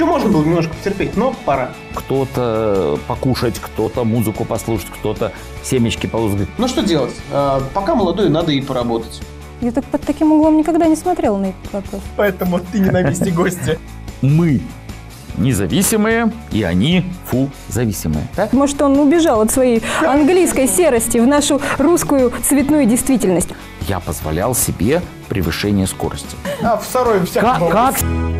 Еще можно было немножко потерпеть, но пора. Кто-то э, покушать, кто-то музыку послушать, кто-то семечки полузгать. Ну что делать? А, пока молодой, надо и поработать. Я так под таким углом никогда не смотрела на этот вопрос. Поэтому ты ненависти гостя. Мы независимые, и они, фу, зависимые. Так? Может, он убежал от своей английской серости в нашу русскую цветную действительность. Я позволял себе превышение скорости. А в Сарове всякого. Как, как